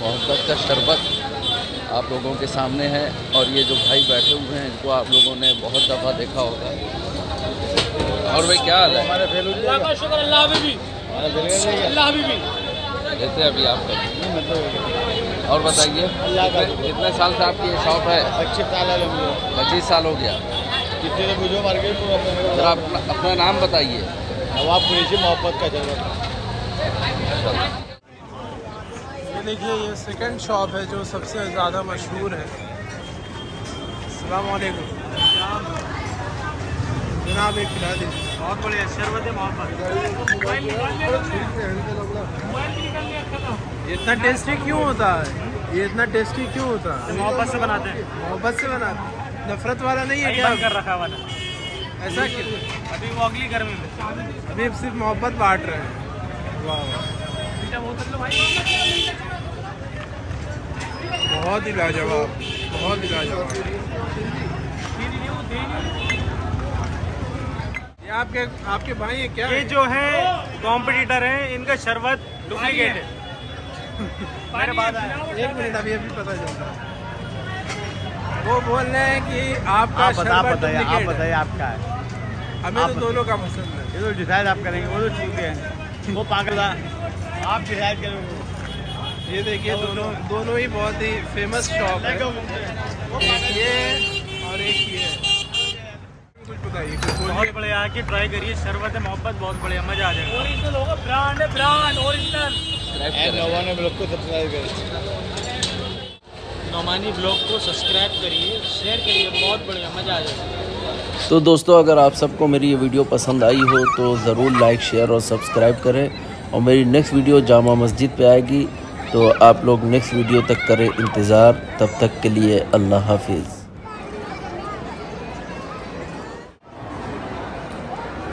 का शरबत आप लोगों के सामने है और ये जो भाई बैठे हुए हैं इनको आप लोगों ने बहुत दफ़ा देखा होगा। और भाई क्या हाल है? हमारे फेल अल्लाह का शुक्र अल्लाह हबीबी। अल्लाह हबीबी। देते हैं अभी आपको मतलब और बताइए कितने साल से आपकी ये शॉप है? अच्छे ताला लगे पच्चीस साल हो गया। कितने तो बुझो मार्केट में आप अपना, अपना नाम बताइए। नवाब कुरेशी मोहब्बत का ज़रूरत ये देखिए ये सेकंड शॉप है जो सबसे ज़्यादा मशहूर है। अस्सलाम जनाब एक खिला दीजिए। बहुत बढ़िया शरबत ये इतना टेस्टी क्यों होता है? ये इतना टेस्टी क्यों होता है? मोहब्बत से बनाते हैं। मोहब्बत से बना नफरत वाला नहीं है क्या? कर रखा ना ऐसा क्यों? अभी वो अगली गर्मी में। अभी सिर्फ़ मोहब्बत बांट रहे हैं। वाह वाह। लो भाई बहुत ही लाजवाब बहुत ही लाजवाब। ये आपके आपके भाई हैं क्या? ये जो है कॉम्पिटिटर है इनका शरबत डुप्लीकेट है। मेरे बाद एक मिनट अभी अभी पता चलता है। वो बोल रहे हैं कि आपका आप बता शरबत बताइए आप बताइए आपका है? हमें आप तो दोनों का पसंद है। ये तो डिसाइड आप करेंगे वो तो ठीक है। वो पागल आप डिसाइड करेंगे। ये देखिए दोनों दोनों ही बहुत ही फ़ेमस शॉप है। एक ये और एक ये। कुछ बताइए बहुत बढ़िया आके ट्राई करिए। शरबत है मोहब्बत बहुत बढ़िया मज़ा आ जाएगा। ओरिजिनल होगा ब्रांड है ब्रांड ओरिजिनल नवाने ब्लॉग को सब्सक्राइब करें। नौमानी ब्लॉग को सब्सक्राइब करिए शेयर करिए बहुत बढ़िया मज़ा आ जाएगा। तो दोस्तों अगर आप सबको मेरी ये वीडियो पसंद आई हो तो ज़रूर लाइक शेयर और सब्सक्राइब करें। और मेरी नेक्स्ट वीडियो जामा मस्जिद पे आएगी। तो आप लोग नेक्स्ट वीडियो तक करें इंतज़ार। तब तक के लिए अल्लाह हाफिज़।